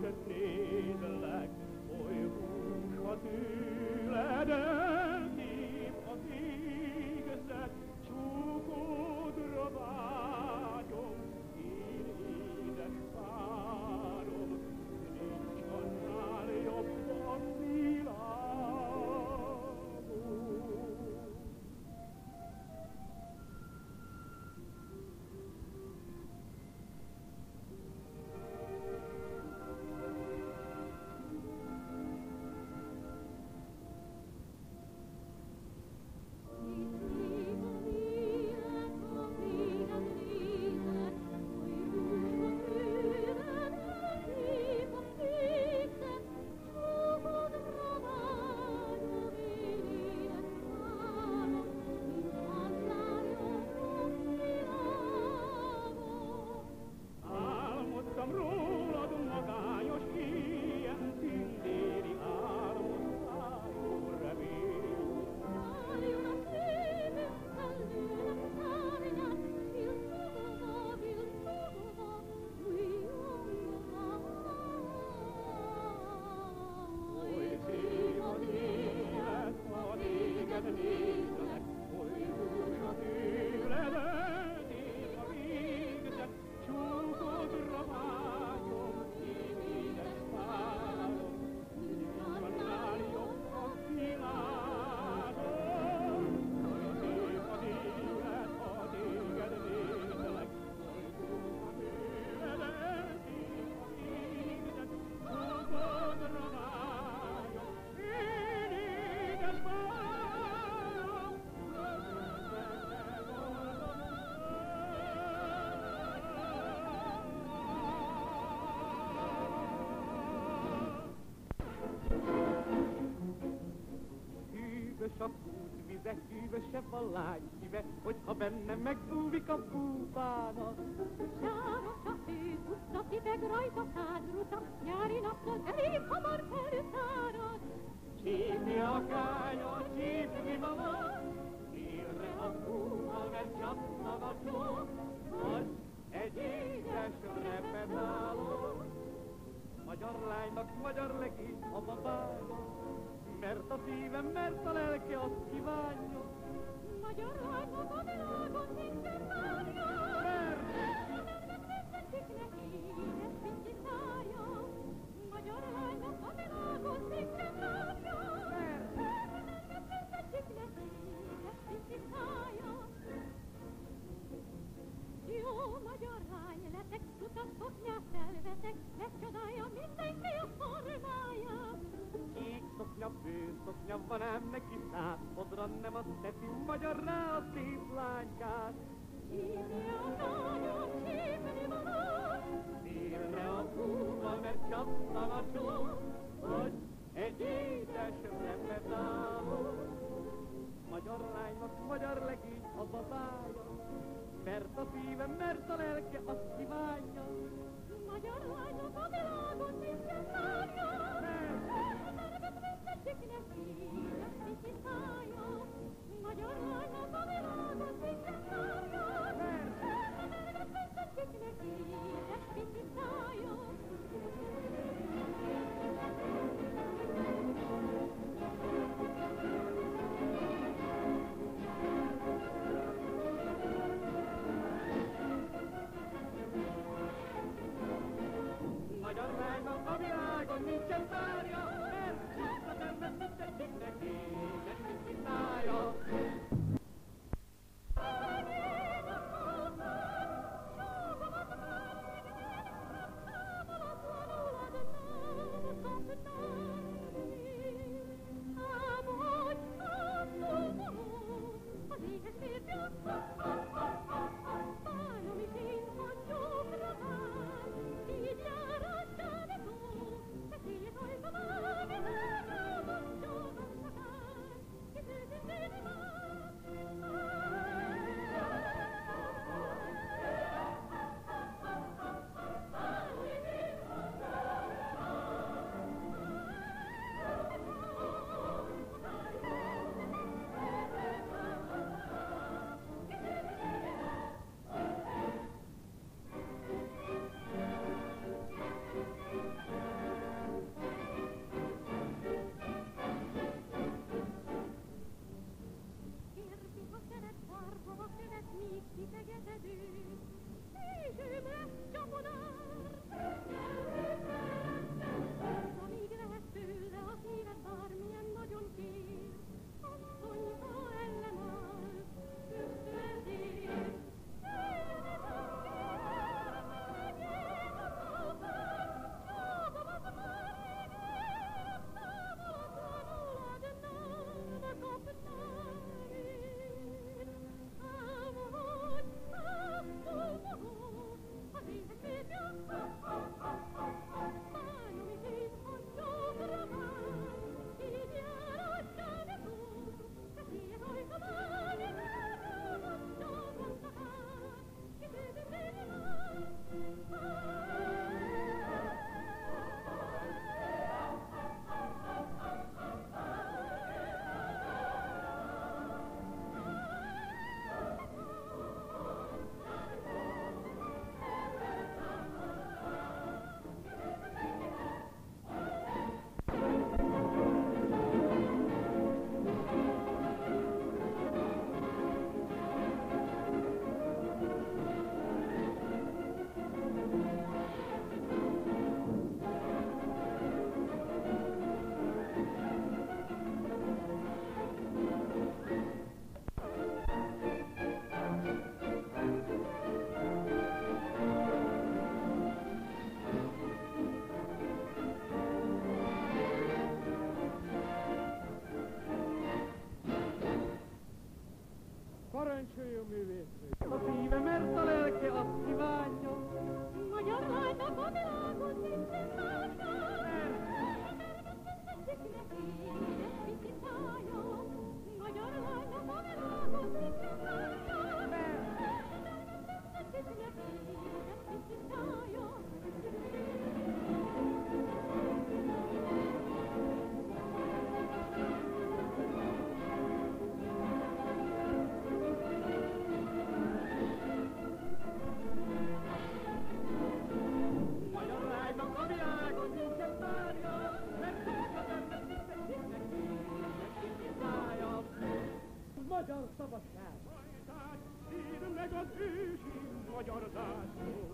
Vergesslich. Hűvös a kútvize, hűvösebb a lány szíve, hogyha benne megbúvik a búvána. Sáros a hő, utca tibeg rajta kádruta, nyári napon elég hamar felszárad. Csípi a kánya, csípni mama, Szélre a húha, mert csapna a csó, Az egy édes repedáló. Magyar lánynak magyar legény a babája, Mert a szívem, mert a lelke azt kívánja. Szoknya van ám neki száz, Odra nem azt teszi magyar rá a szép lánykát. Csípni a lányom, csípni való, Szélre a húha, mert csapna a csó, Hogy egy édes repedáló. Magyar lánynak magyar legény a babája, Mert a szívem, mert a lelke azt kívánja. magyar lányok a világon minden várja. chicken and beef. parancsoljon művészünk! A szíve, mert a lelke azt kívánja. Magyar rajta a világot, minden másra. Magyar rajta a világot, minden magyar zászló.